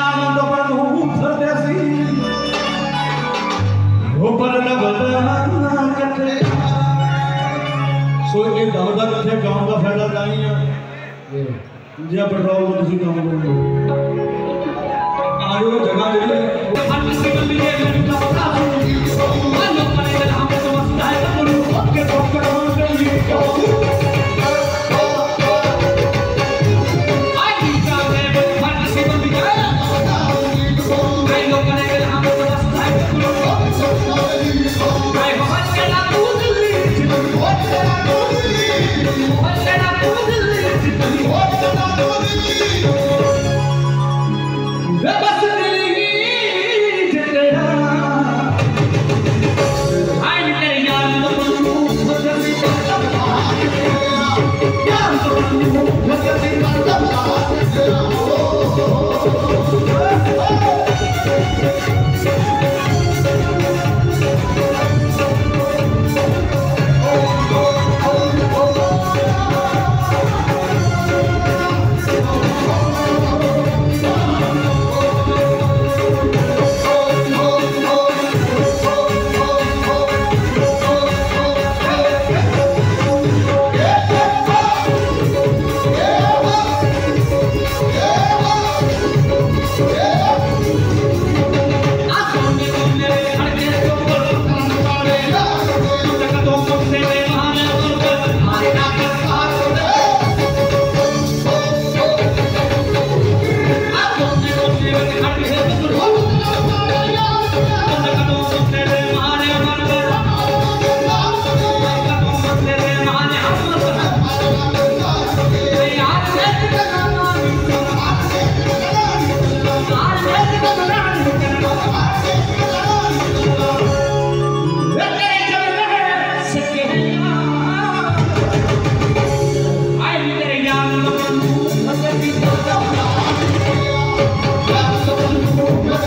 ਆਨੰਦ ਬਨੂ ਫਿਰਦੇ ਸੀ ਉਹ ਪਰ ਨਬਦਾਨਾ ਕੱਟੇ ਸੋ ਇਹ ਦਵਦਾ ਕਿੱਥੇ ਗਾਉਣ ਦਾ ਫਾਇਦਾ ਤਾਂ ਹੀ ਆ ਜੇ ਪੈਟਰੋਲ ਤੋਂ ਤੁਸੀਂ ਕੰਮ ਕਰੋਗੇ ਆਇਓ ਜਗ੍ਹਾ ਜਿਹੜੀ Oh, oh, oh, oh. Oh,